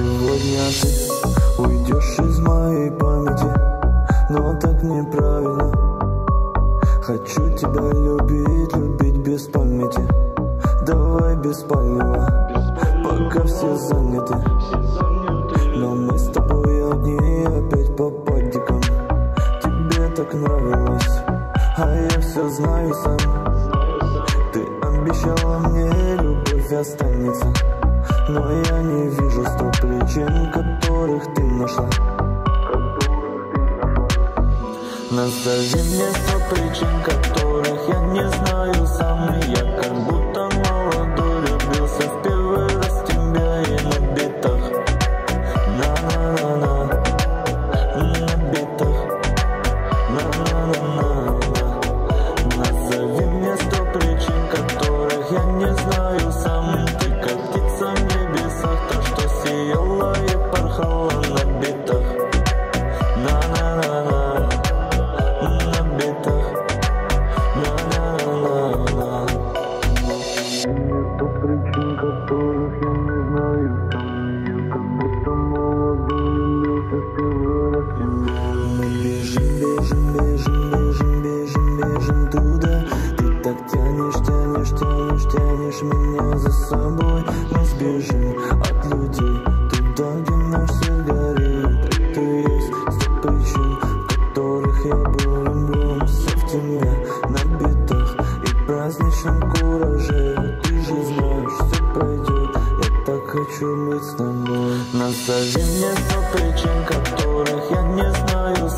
Сегодня ты уйдешь из моей памяти Но так неправильно. Хочу тебя любить, любить без памяти. Давай без палева Пока все заняты. Но мы с тобой одни опять по падикам Тебе так нравилось А я все знаю сам. Ты обещала мне любовь останется но я не вижу сто причин, которых ты нашла. Назови мне сто причин, которых я не знаю бежим, бежим, бежим, бежим, бежим, туда Ты так тянешь, тянешь, тянешь, тянешь меня за собой Мы сбежим от людей туда, где наш свет горит Это есть сто причин, в которых я был влюблен Все в тебя на битах и праздничном кураже Ты же знаешь, все пройдет, я так хочу быть с тобой Назови мне сто причин, которых я не знаю